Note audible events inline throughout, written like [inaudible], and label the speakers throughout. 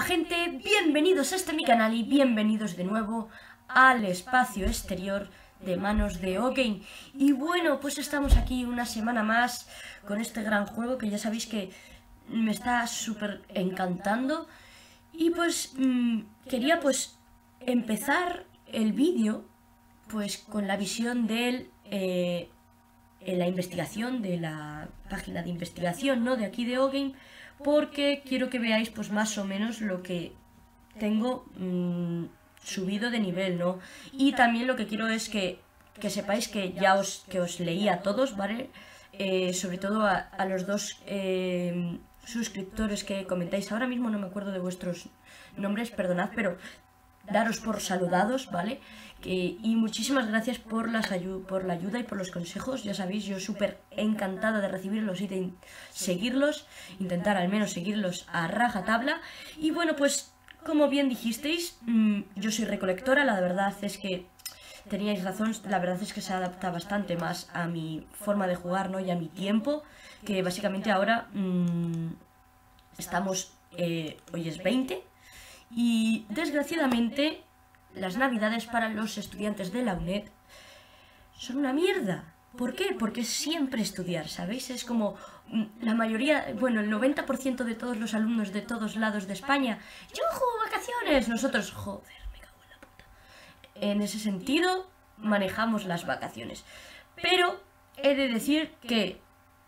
Speaker 1: Gente, bienvenidos a este mi canal y bienvenidos de nuevo al espacio exterior de manos de O'Game. Y bueno, pues estamos aquí una semana más con este gran juego que ya sabéis que me está súper encantando. Y pues mm, quería pues empezar el vídeo pues con la visión de eh, la investigación de la página de investigación ¿no? de aquí de O'Game porque quiero que veáis pues más o menos lo que tengo mm, subido de nivel, ¿no? Y también lo que quiero es que, sepáis que ya os, que os leí a todos, ¿vale? Eh, sobre todo a, los dos eh, suscriptores que comentáis. Ahora mismo no me acuerdo de vuestros nombres, perdonad, pero daros por saludados, ¿vale? Y muchísimas gracias por, las por la ayuda y por los consejos. Ya sabéis, yo súper encantada de recibirlos y de seguirlos, intentar al menos seguirlos a raja tabla. Y bueno, pues como bien dijisteis, mm, yo soy recolectora, la verdad es que teníais razón, la verdad es que se adapta bastante más a mi forma de jugar ¿no? y a mi tiempo, que básicamente ahora mm, estamos, eh, hoy es 20, y desgraciadamente las navidades para los estudiantes de la UNED son una mierda. ¿Por qué? Porque siempre estudiar, ¿sabéis? Es como mm, la mayoría, bueno, el 90% de todos los alumnos de todos lados de España, yo juego vacaciones, nosotros, joder, me cago en la puta. En ese sentido, manejamos las vacaciones. Pero he de decir que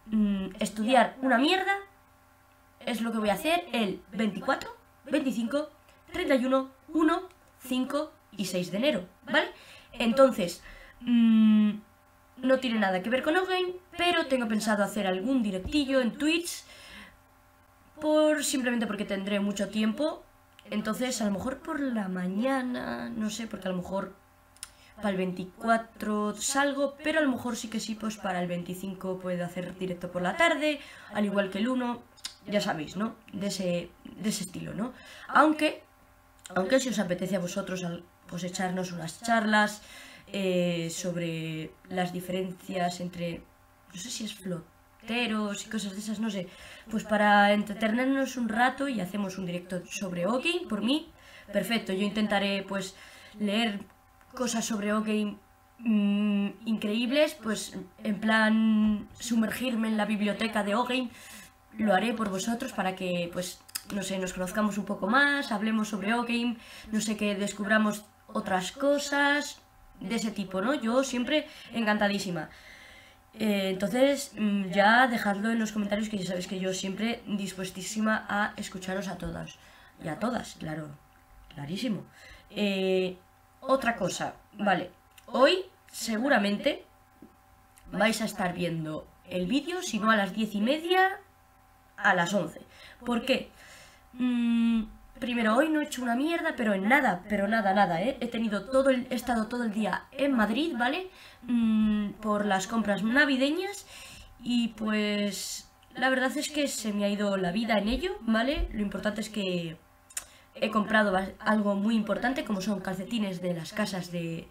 Speaker 1: mm, estudiar una mierda es lo que voy a hacer el 24, 25, 31, 1, 5 y 6 de enero, ¿vale? Entonces, mmm, no tiene nada que ver con O'Game, pero tengo pensado hacer algún directillo en Twitch, por, simplemente porque tendré mucho tiempo. Entonces, a lo mejor por la mañana, no sé, porque a lo mejor para el 24 salgo, pero a lo mejor sí que sí, pues para el 25 puedo hacer directo por la tarde, al igual que el 1, ya sabéis, ¿no? De ese, de ese estilo, ¿no? Aunque aunque si os apetece a vosotros pues echarnos unas charlas eh, sobre las diferencias entre, no sé si es floteros y cosas de esas, no sé, pues para entretenernos un rato y hacemos un directo sobre OK, por mí, perfecto, yo intentaré pues leer cosas sobre OK mm, increíbles, pues en plan sumergirme en la biblioteca de O-Game, lo haré por vosotros para que pues no sé, nos conozcamos un poco más, hablemos sobre O-Game, no sé, que descubramos otras cosas de ese tipo, ¿no? Yo siempre encantadísima. Eh, entonces, mm, ya dejadlo en los comentarios que ya sabéis que yo siempre dispuestísima a escucharos a todas. Y a todas, claro, clarísimo. Eh, otra cosa, vale, hoy seguramente vais a estar viendo el vídeo, si no a las diez y media, a las 11. ¿Por qué? Mm, primero, hoy no he hecho una mierda, pero en nada, pero nada, nada, ¿eh? He tenido todo el, he estado todo el día en Madrid, ¿vale? Mm, por las compras navideñas y pues la verdad es que se me ha ido la vida en ello, ¿vale? Lo importante es que he comprado algo muy importante, como son calcetines de las casas de,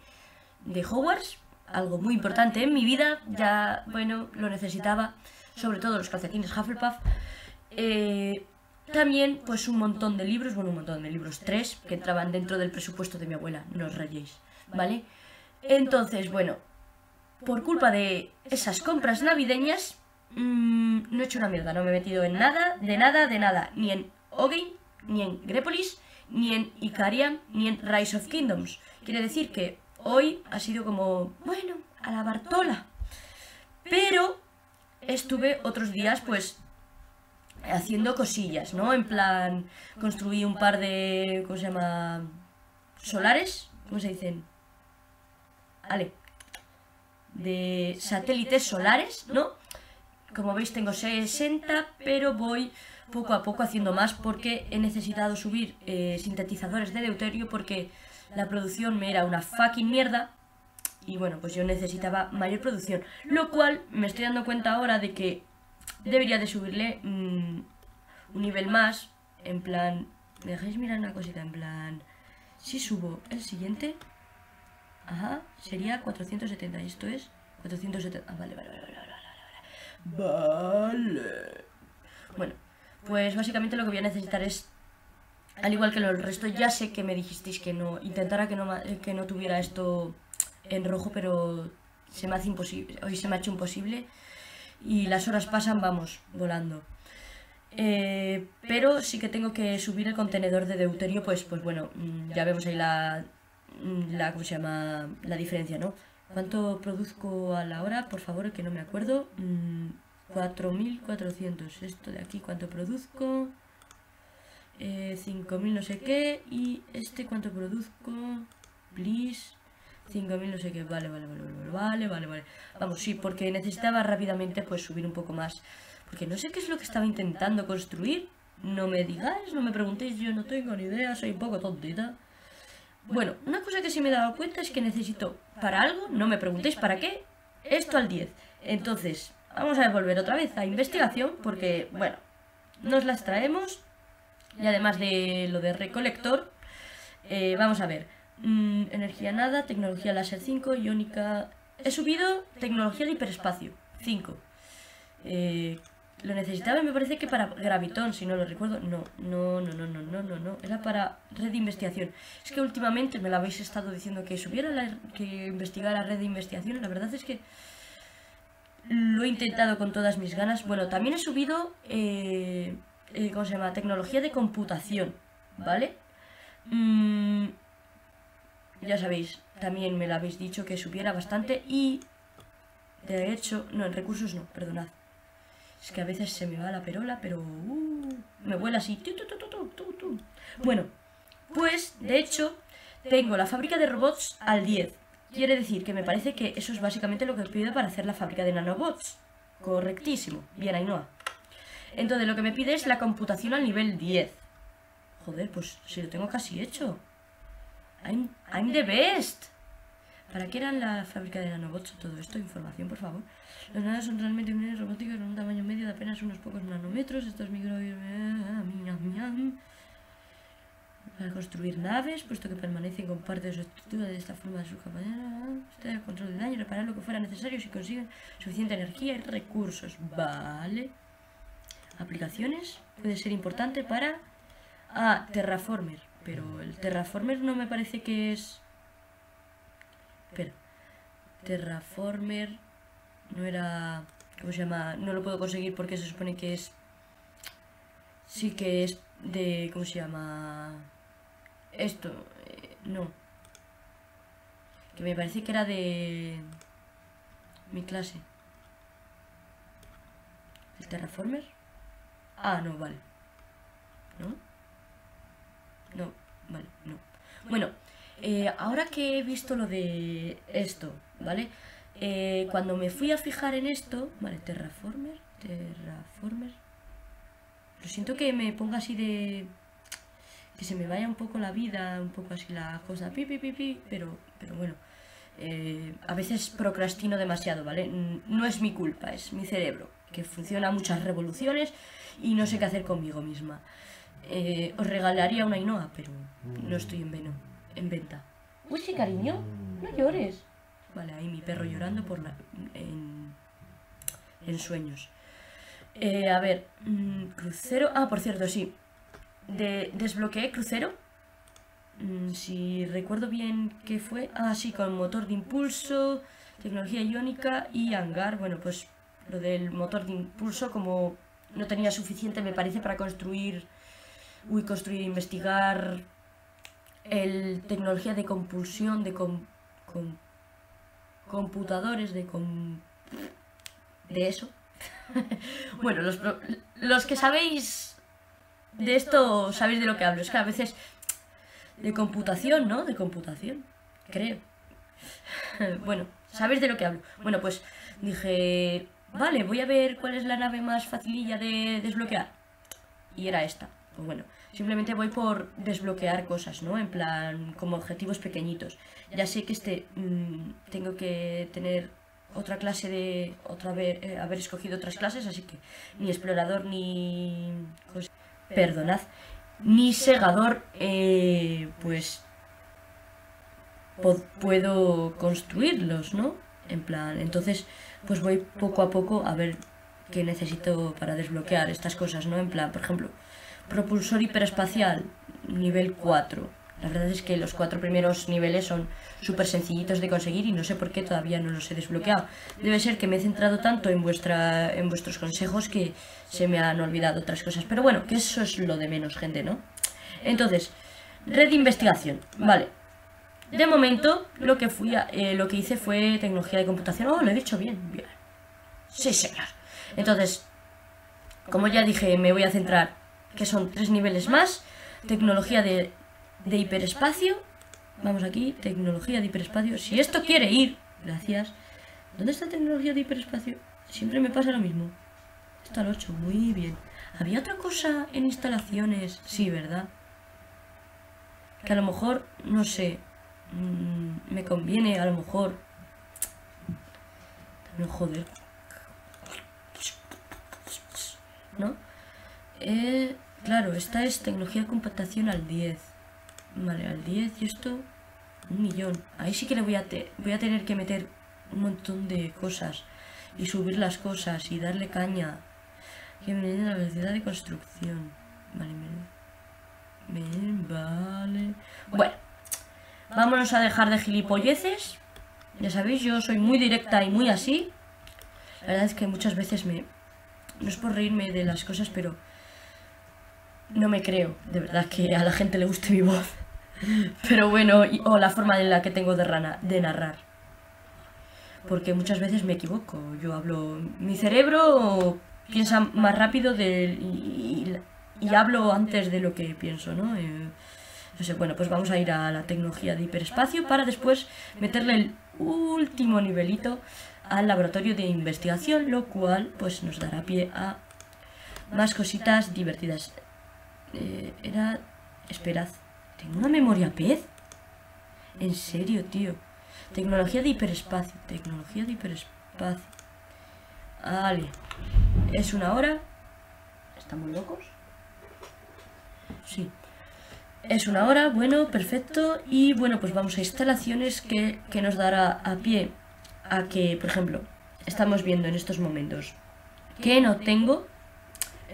Speaker 1: de Hogwarts, algo muy importante en mi vida, ya, bueno, lo necesitaba, sobre todo los calcetines Hufflepuff. Eh, también, pues un montón de libros, bueno, un montón de libros, tres, que entraban dentro del presupuesto de mi abuela, no os rayéis, ¿vale? Entonces, bueno, por culpa de esas compras navideñas, mmm, no he hecho una mierda, no me he metido en nada, de nada, de nada, ni en Ogame, ni en Grepolis, ni en Icarian, ni en Rise of Kingdoms. Quiere decir que hoy ha sido como, bueno, a la Bartola. Pero estuve otros días, pues, haciendo cosillas, ¿no? En plan, construí un par de, ¿cómo se llama? Solares, ¿cómo se dicen? Vale. De satélites solares, ¿no? Como veis tengo 60, pero voy poco a poco haciendo más porque he necesitado subir eh, sintetizadores de deuterio porque la producción me era una fucking mierda y bueno, pues yo necesitaba mayor producción. Lo cual me estoy dando cuenta ahora de que debería de subirle mm, un nivel más, en plan, ¿me dejáis mirar una cosita? En plan, si subo el siguiente, ajá, sería 470, y esto es 470, ah, vale, vale, vale, vale, vale, vale. Bueno, pues básicamente lo que voy a necesitar es Al igual que lo del resto, ya sé que me dijisteis que no, intentara que no, ma- que no tuviera esto en rojo, pero se me hace imposible, hoy se me ha hecho imposible y las horas pasan, vamos, volando. Eh, pero sí que tengo que subir el contenedor de deuterio, pues, pues bueno, mm, ya vemos ahí la, mm, la, ¿cómo se llama? La diferencia, ¿no? ¿Cuánto produzco a la hora? Por favor, que no me acuerdo. Mm, 4.400. Esto de aquí, ¿cuánto produzco? Eh, 5.000 no sé qué. Y este, ¿cuánto produzco? Please. 5.000 no sé qué. Vale, vale, vale, vale, vale, vale, vale. Vamos, sí, porque necesitaba rápidamente pues subir un poco más. Porque no sé qué es lo que estaba intentando construir. No me digáis, no me preguntéis, yo no tengo ni idea, soy un poco tontita. Bueno, una cosa que sí me he dado cuenta es que necesito para algo, no me preguntéis para qué, esto al 10. Entonces, vamos a volver otra vez a investigación porque, bueno, nos las traemos y además de lo de recolector, eh, vamos a ver. Mm, energía nada, tecnología láser 5, iónica... He subido tecnología de hiperespacio, 5. Eh, lo necesitaba, me parece que para Gravitón, si no lo recuerdo. No, no, no, no, no, no, no, no. Era para red de investigación. Es que últimamente me la habéis estado diciendo que subiera la, que investigara red de investigación. La verdad es que lo he intentado con todas mis ganas. Bueno, también he subido, eh, eh, ¿cómo se llama? Tecnología de computación, ¿vale? Mm, ya sabéis, también me lo habéis dicho que subiera bastante y de hecho, no, en recursos no, perdonad. Es que a veces se me va la perola, pero uh, me vuela así. Bueno, pues de hecho tengo la fábrica de robots al 10. Quiere decir que me parece que eso es básicamente lo que pido para hacer la fábrica de nanobots. Correctísimo. Bien, Ainhoa. Entonces lo que me pide es la computación al nivel 10. Joder, pues si lo tengo casi hecho. I'm, I'm the best. ¿Para qué era la fábrica de nanobots todo esto? Información, por favor. Los nanos son realmente unidades robóticas con un tamaño medio de apenas unos pocos nanómetros. Estos micro... Para construir naves, puesto que permanecen con parte de su estructura de esta forma de su capacidad. Usted el control de daño reparar lo que fuera necesario si consiguen suficiente energía y recursos. Vale. Aplicaciones. Puede ser importante para... Ah, Terraformer. Pero el Terraformer no me parece que es... Espera. Terraformer no era... ¿Cómo se llama? No lo puedo conseguir porque se supone que es... Sí que es de... ¿Cómo se llama? Esto. eh, no. Que me parece que era de... Mi clase. ¿El Terraformer? Ah, no, vale. ¿No? No, vale, no. Bueno, eh, ahora que he visto lo de esto, ¿vale? Eh, cuando me fui a fijar en esto, vale, Terraformer, Terraformer. Lo siento que me ponga así de... Que se me vaya un poco la vida, un poco así la cosa, pi, pi, pi, pero, pero bueno. eh, a veces procrastino demasiado, ¿vale? No es mi culpa, es mi cerebro, que funciona muchas revoluciones y no sé qué hacer conmigo misma. Eh, os regalaría una Ainhoa, pero no estoy en, veno, en venta. Uy, sí, cariño, no llores. Vale, ahí mi perro llorando por la, en, en sueños. Eh, a ver, mm, crucero. Ah, por cierto, sí. De, desbloqueé crucero. Mm, si recuerdo bien qué fue. Ah, sí, con motor de impulso, tecnología iónica y hangar. Bueno, pues lo del motor de impulso, como no tenía suficiente, me parece, para construir. Uy, construir, investigar. El tecnología de compulsión, de com- com- computadores, de com- de eso. [laughs] bueno, los, los que sabéis de esto sabéis de lo que hablo. Es que a veces de computación, ¿no? De computación, creo. [laughs] bueno, sabéis de lo que hablo. Bueno, pues dije, vale, voy a ver cuál es la nave más facililla de desbloquear. Y era esta. Pues bueno, simplemente voy por desbloquear cosas, ¿no? En plan, como objetivos pequeñitos. Ya sé que este mm, tengo que tener otra clase de otra vez eh, haber escogido otras clases así que ni explorador ni ¿cómo se- perdonad ni segador eh, pues puedo construirlos no en plan entonces pues voy poco a poco a ver qué necesito para desbloquear estas cosas no en plan por ejemplo propulsor hiperespacial nivel 4. La verdad es que los cuatro primeros niveles son súper sencillitos de conseguir y no sé por qué todavía no los he desbloqueado. Debe ser que me he centrado tanto en, vuestra, en vuestros consejos que se me han olvidado otras cosas. Pero bueno, que eso es lo de menos, gente, ¿no? Entonces, red de investigación. Vale. De momento, lo que, fui eh, lo que hice fue tecnología de computación. Oh, lo he dicho bien. Bien. Sí, señor. Entonces, como ya dije, me voy a centrar, que son tres niveles más. Tecnología de de hiperespacio. Vamos aquí, tecnología de hiperespacio. Si esto quiere ir, gracias. ¿Dónde está tecnología de hiperespacio? Siempre me pasa lo mismo. Está al 8, muy bien. ¿Había otra cosa en instalaciones? Sí, ¿verdad? Que a lo mejor, no sé, mm, me conviene, a lo mejor... No, joder. ¿No? Eh, claro, esta es tecnología de compactación al 10. Vale, al 10 y esto, un millón. Ahí sí que le voy a, voy a tener que meter un montón de cosas. Y subir las cosas y darle caña. Que me den la velocidad de construcción. Vale, bien, vale. Bueno, vámonos a dejar de gilipolleces. Ya sabéis, yo soy muy directa y muy así. La verdad es que muchas veces me... No es por reírme de las cosas, pero no me creo, de verdad, que a la gente le guste mi voz. Pero bueno, o la forma en la que tengo de, rana, de narrar. Porque muchas veces me equivoco. Yo hablo... Mi cerebro piensa más rápido de, y, hablo antes de lo que pienso, ¿no? Eh, no sé, bueno, pues vamos a ir a la tecnología de hiperespacio para después meterle el último nivelito al laboratorio de investigación, lo cual pues nos dará pie a más cositas divertidas. Eh, era... Esperad. ¿Tengo una memoria pez? En serio, tío. Tecnología de hiperespacio. Tecnología de hiperespacio. Vale. ¿Es una hora? ¿Estamos locos? Sí. Es una hora, bueno, perfecto. Y bueno, pues vamos a instalaciones que, que nos dará a pie a que, por ejemplo, estamos viendo en estos momentos que no tengo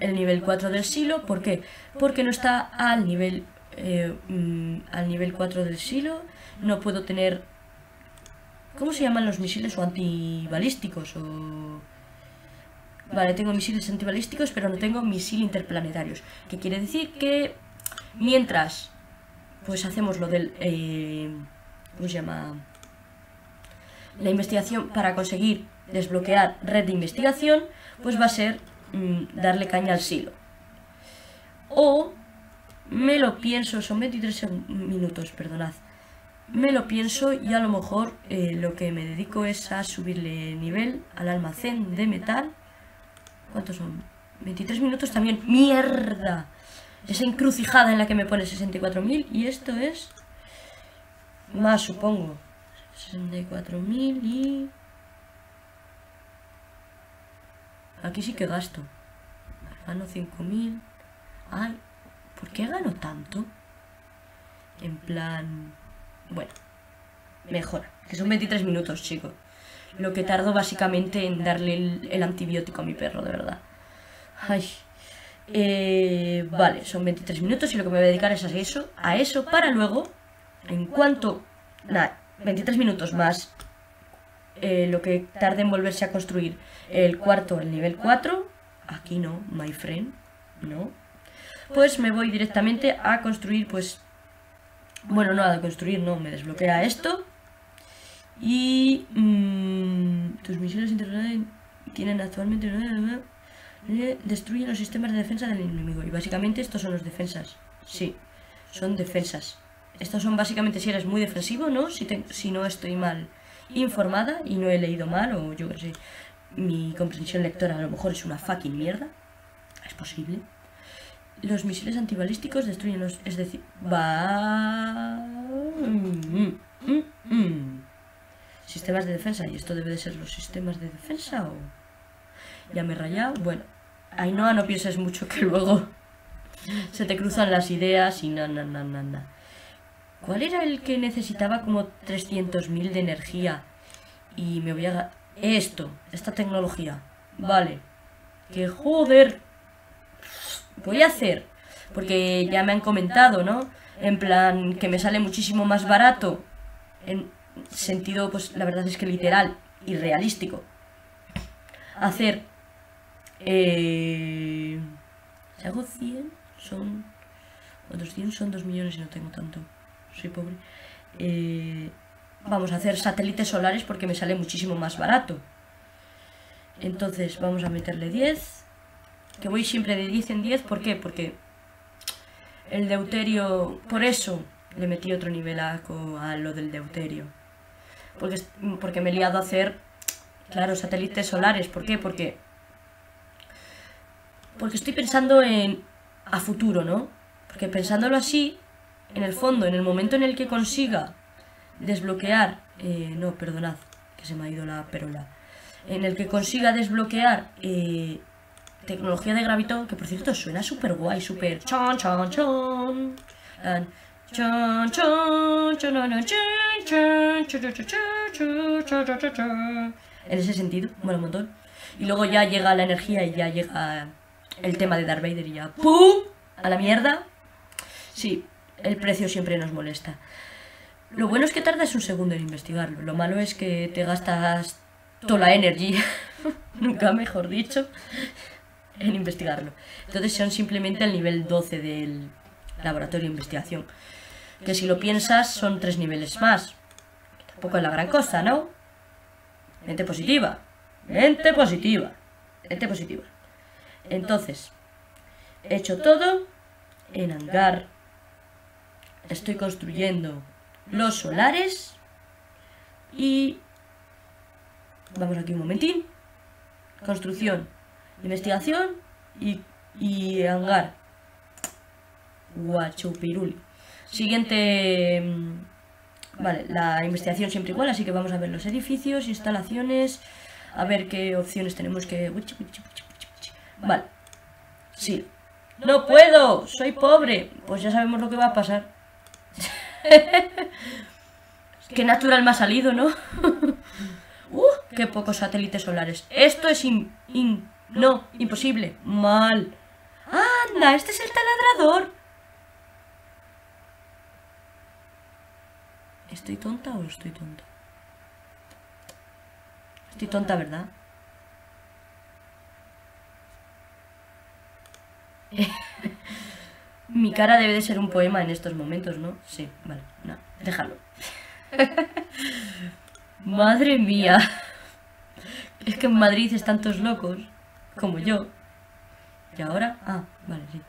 Speaker 1: el nivel 4 del silo. ¿Por qué? Porque no está al nivel, eh, mm, al nivel 4 del silo. No puedo tener... ¿Cómo se llaman los misiles o antibalísticos? O... Vale, tengo misiles antibalísticos, pero no tengo misiles interplanetarios. ¿Qué quiere decir? Que mientras pues hacemos lo del... Eh, ¿Cómo se llama? La investigación para conseguir desbloquear red de investigación, pues va a ser Mm, darle caña al silo. O me lo pienso, son 23 minutos, perdonad. Me lo pienso y a lo mejor eh, lo que me dedico es a subirle nivel al almacén de metal. ¿Cuántos son? 23 minutos también. ¡Mierda! Esa encrucijada en la que me pone 64.000 y esto es... Más, supongo. 64.000 y... Aquí sí que gasto. Gano 5.000. Ay, ¿por qué gano tanto? En plan... Bueno, mejora. Que son 23 minutos, chicos. Lo que tardo básicamente en darle el, antibiótico a mi perro, de verdad. Ay. Eh, vale, son 23 minutos y lo que me voy a dedicar es a eso, a eso para luego, en cuanto... Nada, 23 minutos más eh, lo que tarde en volverse a construir el cuarto, el nivel 4, aquí no, my friend, no, pues me voy directamente a construir, pues, bueno, no a construir, no, me desbloquea esto, y mm, tus misiones internacionales tienen actualmente... Eh, destruyen los sistemas de defensa del enemigo. Y básicamente estos son los defensas. Sí, son defensas. Estos son básicamente si eres muy defensivo, ¿no? Si, si no estoy mal informada y no he leído mal o yo qué sé, mi comprensión lectora a lo mejor es una fucking mierda. Es posible. Los misiles antibalísticos destruyen los... Es decir, va... Mm, mm, mm, sistemas de defensa. ¿Y esto debe de ser los sistemas de defensa o...? Ya me he rayado. Bueno, Ainhoa, no pienses mucho que luego se te cruzan las ideas y na, na, na, na, na. ¿Cuál era el que necesitaba como 300.000 de energía? Y me voy a... Esto, esta tecnología. Vale. Que joder. Voy a hacer. porque ya me han comentado, ¿no? En plan, que me sale muchísimo más barato, en sentido, pues la verdad es que literal y realístico, hacer... Eh, si hago 100, son... Otros 100 son 2 millones y no tengo tanto. Soy pobre. Eh, vamos a hacer satélites solares porque me sale muchísimo más barato. Entonces vamos a meterle 10. Que voy siempre de 10 en 10. ¿Por qué? Porque el deuterio... Por eso le metí otro nivel a, a lo del deuterio. Porque, porque me he liado a hacer, claro, satélites solares. ¿Por qué? Porque... Porque estoy pensando en... A futuro, ¿no? Porque pensándolo así, en el fondo, en el momento en el que consiga desbloquear... Eh, no, perdonad, que se me ha ido la perola en el que consiga desbloquear eh, tecnología de gravitón, que por cierto suena súper guay, súper chon, chon. Chon, chon, en ese sentido, bueno, un montón. Y luego ya llega la energía y ya llega el tema de Darth Vader y ya ¡pum! A la mierda. Sí, el precio siempre nos molesta. Lo bueno es que tardas un segundo en investigarlo. Lo malo es que te gastas toda la energía, [laughs] nunca mejor dicho, en investigarlo. Entonces son simplemente el nivel 12 del laboratorio de investigación. Que si lo piensas son tres niveles más. Tampoco es la gran cosa, ¿no? Mente positiva. Mente positiva. Mente positiva. Entonces, he hecho todo en hangar. Estoy construyendo los solares y Vamos aquí un momentín. Construcción, investigación y, y hangar. Guachupiruli. Siguiente... Mm, vale, la investigación siempre igual, así que vamos a ver los edificios, instalaciones, a ver qué opciones tenemos que... Vale. Sí. ¡No puedo! ¡Soy pobre! Pues ya sabemos lo que va a pasar. [laughs] Qué natural me ha salido, ¿no? [laughs] ¡Uh! ¡Qué pocos satélites solares! Esto es in, no, imposible. Mal. ¡Anda! ¡Este es el taladrador! ¿Estoy tonta o estoy tonta? Estoy tonta, ¿verdad? [laughs] Mi cara debe de ser un poema en estos momentos, ¿no? Sí, vale, no, déjalo. [laughs] Madre mía. Es que en Madrid están todos locos, como yo. ¿Y ahora? Ah, vale, sí.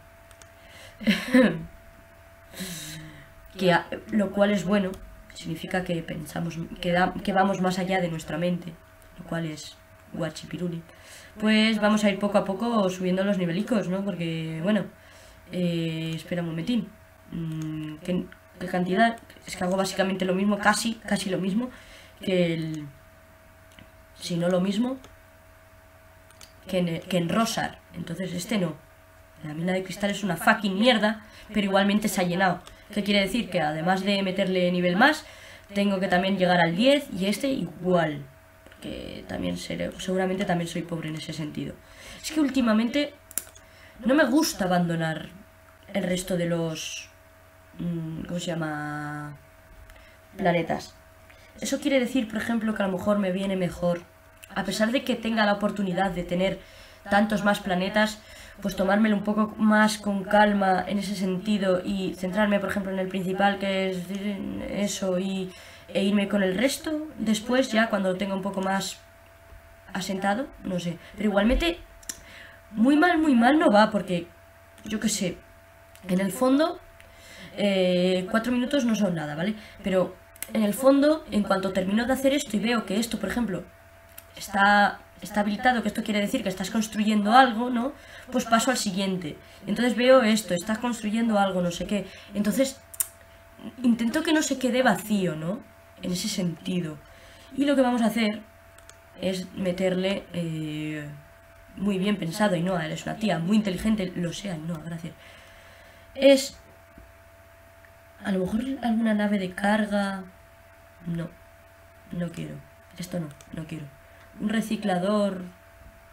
Speaker 1: [laughs] que lo cual es bueno, significa que pensamos, que, que vamos más allá de nuestra mente, lo cual es guachipiruli. Pues vamos a ir poco a poco subiendo los nivelicos, ¿no? Porque, bueno, eh, espera un momentín. Mm, ¿qué, ¿Qué cantidad? Es que hago básicamente lo mismo, casi, casi lo mismo que el... Si no lo mismo que en, que en Rosar. Entonces este no. La mina de cristal es una fucking mierda, pero igualmente se ha llenado. ¿Qué quiere decir? Que además de meterle nivel más, tengo que también llegar al 10 y este igual. Porque también seré, seguramente también soy pobre en ese sentido. Es que últimamente no me gusta abandonar el resto de los... Mm, ¿Cómo se llama? Planetas. Eso quiere decir, por ejemplo, que a lo mejor me viene mejor, a pesar de que tenga la oportunidad de tener tantos más planetas, pues tomármelo un poco más con calma en ese sentido y centrarme, por ejemplo, en el principal, que es eso, y, e irme con el resto después, ya cuando lo tenga un poco más asentado, no sé. Pero igualmente, muy mal, muy mal no va, porque, yo qué sé, en el fondo, eh, cuatro minutos no son nada, ¿vale? Pero en el fondo, en cuanto termino de hacer esto y veo que esto, por ejemplo, está, está habilitado, que esto quiere decir que estás construyendo algo, ¿no? Pues paso al siguiente. Entonces veo esto, estás construyendo algo, no sé qué. Entonces, intento que no se quede vacío, ¿no? En ese sentido. Y lo que vamos a hacer es meterle eh, muy bien pensado, y no, es una tía muy inteligente, lo sea, no, gracias. Es a lo mejor alguna nave de carga no, no quiero. Esto no, no quiero. Un reciclador,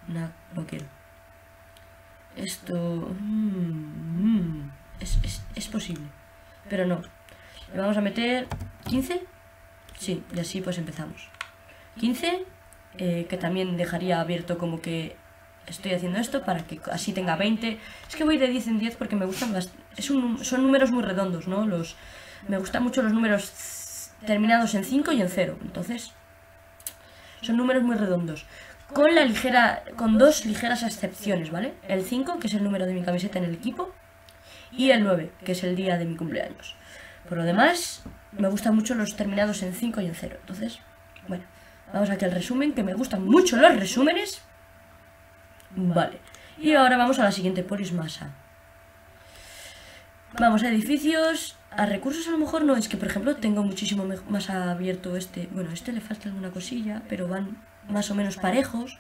Speaker 1: no, no quiero. Esto... Mm, mm, Es, es, es posible. Pero no. Le vamos a meter 15. Sí, y así pues empezamos. 15, eh, que también dejaría abierto como que estoy haciendo esto para que así tenga 20. Es que voy de 10 en 10 porque me gustan las... Son números muy redondos, ¿no? Los, me gustan mucho los números terminados en 5 y en 0. Entonces, son números muy redondos. Con la ligera, con dos ligeras excepciones, ¿vale? El 5, que es el número de mi camiseta en el equipo, y el 9, que es el día de mi cumpleaños. Por lo demás, me gustan mucho los terminados en 5 y en 0. Entonces, bueno, vamos aquí al resumen, que me gustan mucho los resúmenes. Vale. Y ahora vamos a la siguiente polis masa. Vamos a edificios, a recursos a lo mejor no, es que por ejemplo tengo muchísimo más abierto este, bueno, este le falta alguna cosilla, pero van más o menos parejos.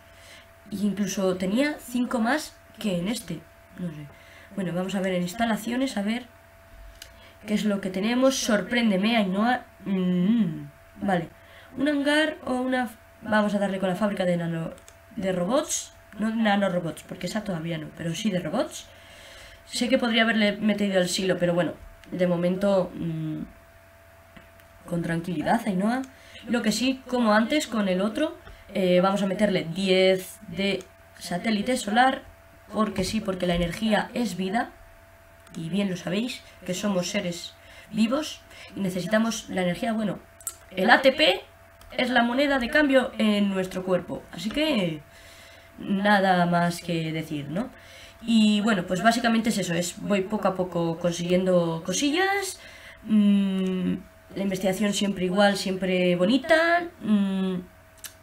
Speaker 1: E incluso tenía 5 más que en este, no sé. Bueno, vamos a ver en instalaciones, a ver qué es lo que tenemos. Sorpréndeme, Ainhoa. Mm, vale, un hangar o una... Vamos a darle con la fábrica de nano... de robots. No nanorobots, porque esa todavía no, pero sí de robots. Sé que podría haberle metido el silo, pero bueno, de momento mmm, con tranquilidad, Ainhoa. Lo que sí, como antes con el otro, eh, vamos a meterle 10 de satélite solar, porque sí, porque la energía es vida, y bien lo sabéis, que somos seres vivos, y necesitamos la energía, bueno, el ATP es la moneda de cambio en nuestro cuerpo, así que nada más que decir, ¿no? Y bueno, pues básicamente es eso, es voy poco a poco consiguiendo cosillas, mmm, la investigación siempre igual, siempre bonita, mmm,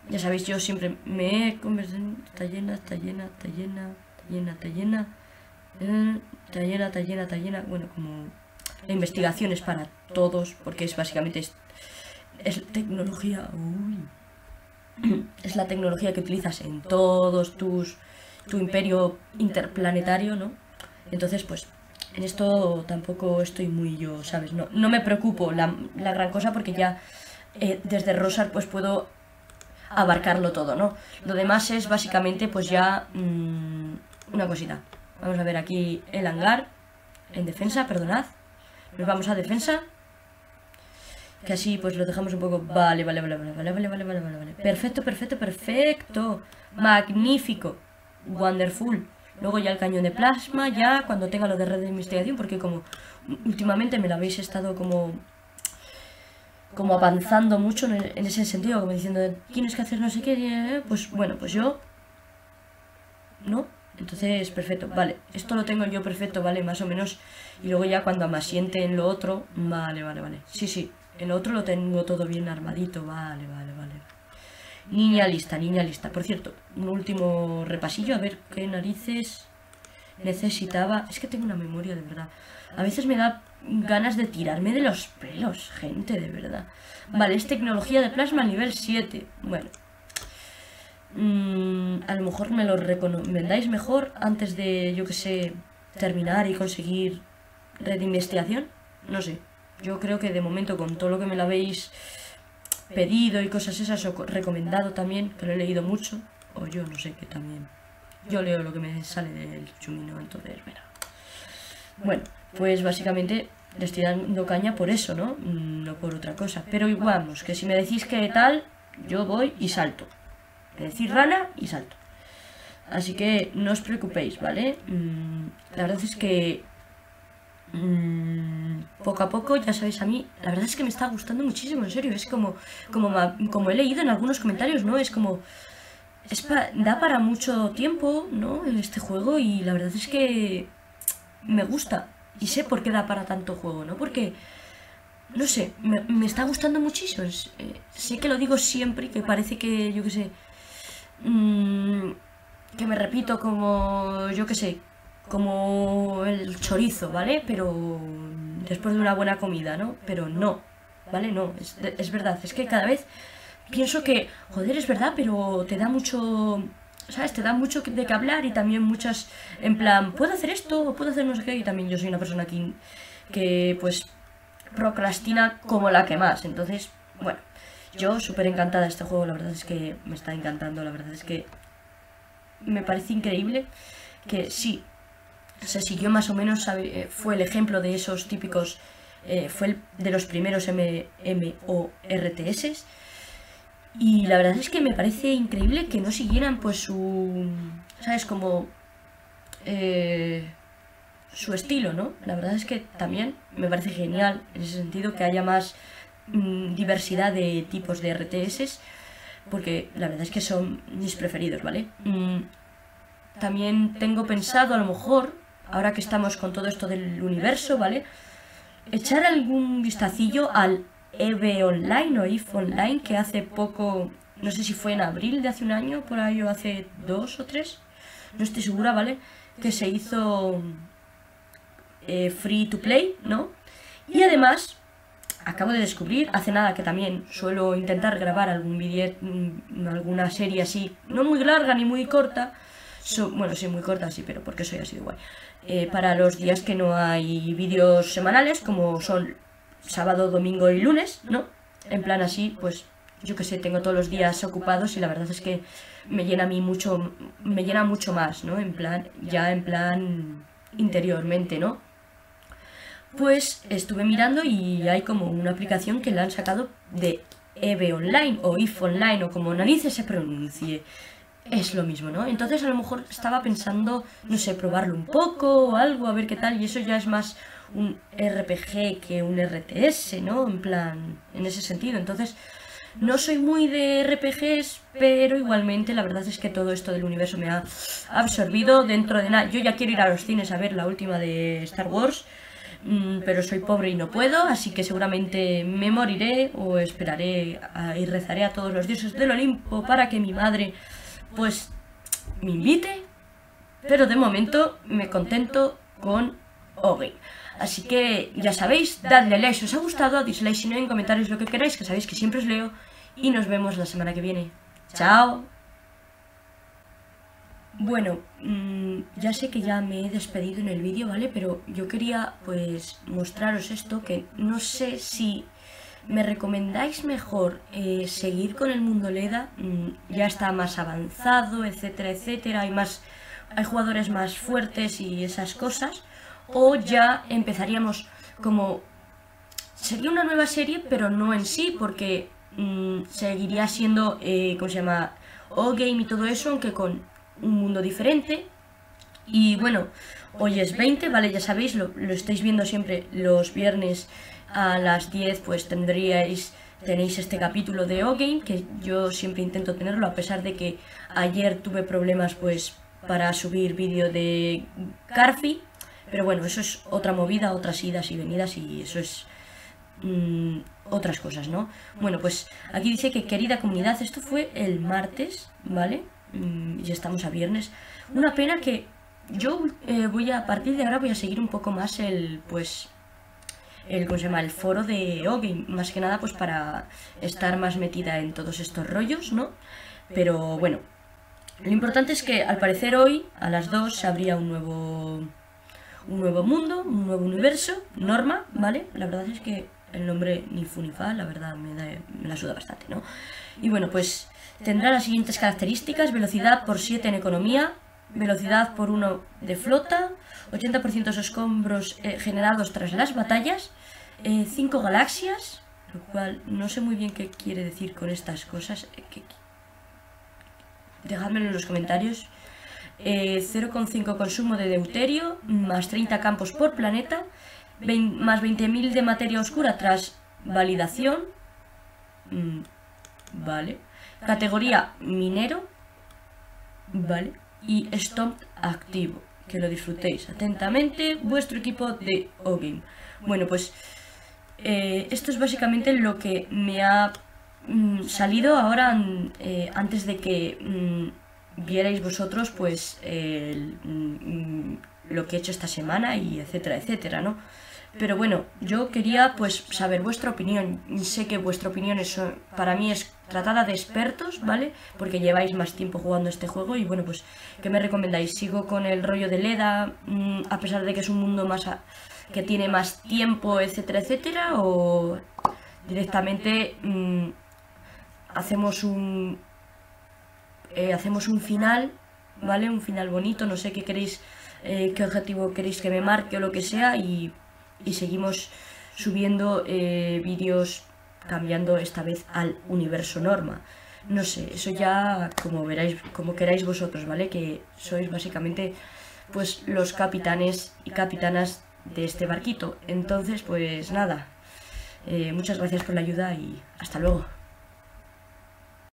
Speaker 1: ya sabéis, yo siempre me he convertido, está llena, está llena, está llena, está llena, está llena, eh, está llena, está llena, está llena, bueno, como la investigación es para todos, porque es básicamente, es, es tecnología, uy, [clears throat] es la tecnología que utilizas en todos tus tu imperio interplanetario, ¿no? Entonces, pues, en esto tampoco estoy muy yo, ¿sabes? No, no me preocupo la, la gran cosa porque ya eh, desde Rosar pues puedo abarcarlo todo, ¿no? Lo demás es básicamente pues ya mmm, una cosita. Vamos a ver aquí el hangar en defensa, perdonad. Nos vamos a defensa. Que así pues lo dejamos un poco... Vale, vale, vale, vale, vale, vale, vale, vale, vale. Perfecto, perfecto, perfecto. Magnífico. Wonderful. Luego ya el cañón de plasma, ya cuando tenga lo de red de investigación, porque como últimamente me lo habéis estado como como avanzando mucho en, ese sentido, como diciendo, tienes que hacer no sé qué, pues bueno, pues yo, ¿no? Entonces, perfecto, vale, esto lo tengo yo perfecto, vale, más o menos, y luego ya cuando me asiente en lo otro, vale, vale, vale, sí, sí, el otro lo tengo todo bien armadito, vale, vale, vale. Niña lista, niña lista. Por cierto, un último repasillo, a ver qué narices necesitaba. Es que tengo una memoria de verdad. A veces me da ganas de tirarme de los pelos, gente, de verdad. Vale, es tecnología de plasma nivel 7. Bueno. Mmm, a lo mejor me lo recomendáis mejor antes de, yo que sé, terminar y conseguir red de investigación. No sé. Yo creo que de momento con todo lo que me lo habéis pedido y cosas esas, o recomendado también, que lo he leído mucho, o yo no sé qué también. Yo leo lo que me sale del chumino, entonces, mira. Bueno, pues básicamente le estoy dando caña por eso, ¿no? Mm, no por otra cosa. Pero vamos, que si me decís que tal, yo voy y salto. Me decís rana y salto. Así que no os preocupéis, ¿vale? Mm, la verdad es que mmm, poco a poco, ya sabéis, a mí la verdad es que me está gustando muchísimo, en serio. Es como, como, como he leído en algunos comentarios, ¿no? Es como... Da para mucho tiempo, ¿no? Este juego y la verdad es que me gusta. Y sé por qué da para tanto juego, ¿no? Porque, no sé, me, está gustando muchísimo. Eh, sé que lo digo siempre y que parece que, yo qué sé, mmm, que me repito como, yo qué sé, como el chorizo, ¿vale? Pero después de una buena comida, ¿no? Pero no, ¿vale? No, es, es verdad, es que cada vez pienso que, joder, es verdad, pero te da mucho ¿sabes? Te da mucho de qué hablar y también muchas, en plan, ¿puedo hacer esto? ¿Puedo hacer no sé qué? Y también yo soy una persona aquí que, pues, procrastina como la que más. Entonces, bueno, yo súper encantada de este juego, la verdad es que me está encantando, la verdad es que me parece increíble que sí, se siguió más o menos, eh, fue el ejemplo de esos típicos, eh, fue el de los primeros MMORTS. Y la verdad es que me parece increíble que no siguieran pues su, ¿sabes? Como eh, su estilo, ¿no? La verdad es que también me parece genial en ese sentido que haya más mm, diversidad de tipos de RTS, porque la verdad es que son mis preferidos, ¿vale? Mm, también tengo pensado a lo mejor, ahora que estamos con todo esto del universo, ¿vale? Echar algún vistacillo al EVE Online o IF Online que hace poco, no sé si fue en abril de hace un año, por ahí o hace dos o tres, no estoy segura, ¿vale? Que se hizo eh, free to play, ¿no? Y además, acabo de descubrir, hace nada que también suelo intentar grabar algún vídeo, mm, alguna serie así, no muy larga ni muy corta, bueno, sí, muy corta, sí, pero porque soy así igual. Eh, para los días que no hay vídeos semanales, como son sábado, domingo y lunes, ¿no? En plan así, pues yo que sé, tengo todos los días ocupados y la verdad es que me llena a mí mucho, me llena mucho más, ¿no? En plan, ya en plan interiormente, ¿no? Pues estuve mirando y hay como una aplicación que la han sacado de EVE Online o IF Online o como narices se pronuncie es lo mismo, ¿no? Entonces a lo mejor estaba pensando, no sé, probarlo un poco o algo, a ver qué tal, y eso ya es más un RPG que un RTS, ¿no? En plan, en ese sentido. Entonces, no soy muy de RPGs, pero igualmente la verdad es que todo esto del universo me ha absorbido dentro de nada. Yo ya quiero ir a los cines a ver la última de Star Wars, mm, pero soy pobre y no puedo, así que seguramente me moriré o esperaré y rezaré a todos los dioses del Olimpo para que mi madre pues me invite, pero de momento me contento con Ogi. Así que ya sabéis, dadle like si os ha gustado, dislike si no en comentarios lo que queráis, que sabéis que siempre os leo. Y nos vemos la semana que viene. ¡Chao! Bueno, mm, ya sé que ya me he despedido en el vídeo, ¿vale? Pero yo quería pues mostraros esto, que no sé si ¿Me recomendáis mejor eh, seguir con el mundo LEDA? Mm, ya está más avanzado, etcétera, etcétera. Hay, más, hay jugadores más fuertes y esas cosas. O ya empezaríamos como... Sería una nueva serie, pero no en sí, porque mm, seguiría siendo, eh, ¿cómo se llama? O-Game y todo eso, aunque con un mundo diferente. Y bueno, hoy es 20, ¿vale? Ya sabéis, lo, lo estáis viendo siempre los viernes a las 10 pues tendríais tenéis este capítulo de O-Game, que yo siempre intento tenerlo, a pesar de que ayer tuve problemas pues para subir vídeo de Carfi, pero bueno, eso es otra movida, otras idas y venidas y eso es mm, otras cosas, ¿no? Bueno, pues aquí dice que querida comunidad, esto fue el martes, ¿vale? Mm, y estamos a viernes. Una pena que yo eh, voy a, a partir de ahora voy a seguir un poco más el, pues, el, ¿cómo se llama? el foro de Ogame, más que nada pues para estar más metida en todos estos rollos, ¿no? Pero bueno, lo importante es que al parecer hoy a las 2 se abría un nuevo, un nuevo mundo, un nuevo universo, Norma, ¿vale? La verdad es que el nombre ni fu ni fa, la verdad me, da, me la suda bastante, ¿no? Y bueno, pues tendrá las siguientes características, velocidad por 7 en economía, velocidad por 1 de flota, 80% de escombros eh, generados tras las batallas, 5 eh, galaxias, lo cual no sé muy bien qué quiere decir con estas cosas. Eh, dejadmelo en los comentarios. 0,5 consumo de deuterio, más 30 campos por planeta, más 20.000 de materia oscura tras validación. Mm, vale. Categoría minero. Vale. Y stomp activo que lo disfrutéis atentamente vuestro equipo de O-Game. Bueno, pues eh, esto es básicamente lo que me ha mm, salido ahora eh, antes de que mm, vierais vosotros pues mm, lo que he hecho esta semana y etcétera, etcétera, ¿no? Pero bueno, yo quería pues saber vuestra opinión. Sé que vuestra opinión es, para mí es tratada de expertos, ¿vale? Porque lleváis más tiempo jugando este juego y bueno, pues, ¿qué me recomendáis? ¿Sigo con el rollo de Leda, mm, a pesar de que es un mundo más que tiene más tiempo, etcétera, etcétera? ¿O directamente mm, hacemos un... Eh, hacemos un final, ¿vale? Un final bonito, no sé qué queréis eh, qué objetivo queréis que me marque o lo que sea y, y seguimos subiendo eh, vídeos cambiando esta vez al universo norma. No sé, eso ya como veráis, como queráis vosotros, ¿vale? Que sois básicamente pues los capitanes y capitanas de este barquito. Entonces, pues nada, eh, muchas gracias por la ayuda y hasta luego.